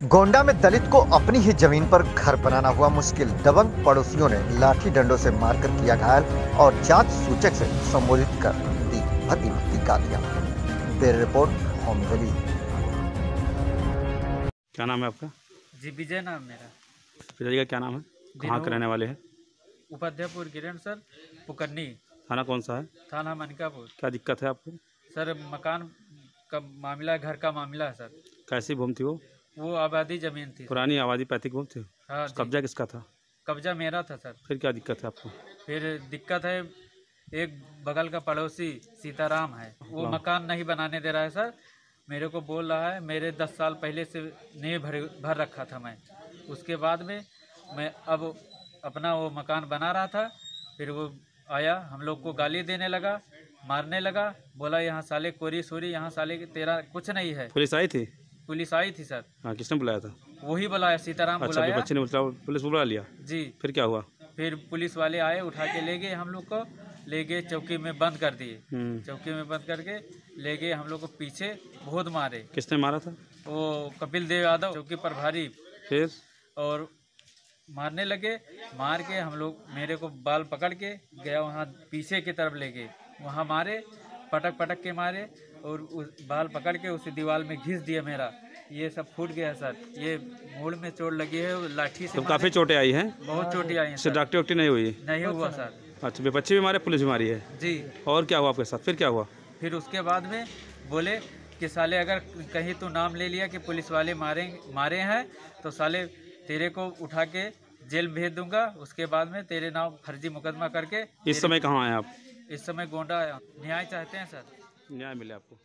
गोंडा में दलित को अपनी ही ज़मीन पर घर बनाना हुआ मुश्किल। दबंग पड़ोसियों ने लाठी डंडों से मारकर किया घायल और जाँच सूचक से संबोधित कर दी भद्दी भक्ति गालियाँ ब्यूरो रिपोर्ट होम दिल्ली। क्या नाम है आपका? जी विजय नाम मेरा। पिताजी का क्या नाम है? कहाँ के रहने वाले हैं? उपाध्यायपुर किरण सर पुकन्नी। थाना कौन सा है? थाना मनिकापुर। क्या दिक्कत है आपको? सर मकान का मामला घर का मामला है सर। कैसी भूमि थी वो? वो आबादी ज़मीन थी पुरानी आबादी पैतृक भूमि थी। हाँ कब्जा किसका था? कब्जा मेरा था सर। फिर क्या दिक्कत है आपको? फिर दिक्कत है एक बगल का पड़ोसी सीताराम है। वो। मकान नहीं बनाने दे रहा है सर। मेरे को बोल रहा है मेरे दस साल पहले से नहीं भर भर रखा था मैं। उसके बाद में मैं अब अपना वो मकान बना रहा था फिर वो आया हम लोग को गाली देने लगा मारने लगा बोला यहाँ साले कोरी सोरी यहाँ साले तेरा कुछ नहीं है। पुलिस आई थी? पुलिस आई थी सर। हाँ किसने बुलाया था? वही बुलाया सीताराम अच्छा बुलाया। बच्चे ने बुला पुलिस बुला लिया? जी। फिर क्या हुआ? फिर पुलिस वाले आए उठा के ले गए हम लोग को ले गए चौकी में बंद कर दिए। हम्म, चौकी में बंद करके ले गए हम लोग को पीछे बहुत मारे। किसने मारा था? वो कपिल देव यादव चौकी प्रभारी फिर? और मारने लगे मार के हम लोग मेरे को बाल पकड़ के गया वहाँ पीछे की तरफ़ ले गए। वहाँ मारे पटक पटक के मारे और उस बाल पकड़ के उसे दीवार में घिस दिया मेरा। ये सब फूट गया सर। ये मूड में चोट लगी है लाठी से तो काफ़ी चोटें आई हैं? बहुत चोटी आई हैं सर। डॉक्टर वक्टी नहीं हुई? नहीं हुआ सर। अच्छा भी मारे पुलिस भी मारी है? जी। और क्या हुआ आपके साथ? फिर क्या हुआ? फिर उसके बाद में बोले कि साले अगर कहीं तू नाम ले लिया कि पुलिस वाले मारे मारे हैं तो साले तेरे को उठा के जेल भेज दूँगा। उसके बाद में तेरे नाम फर्जी मुकदमा करके इस समय कहाँ आए आप? इस समय गोंडा न्याय चाहते हैं सर? न्याय मिले आपको।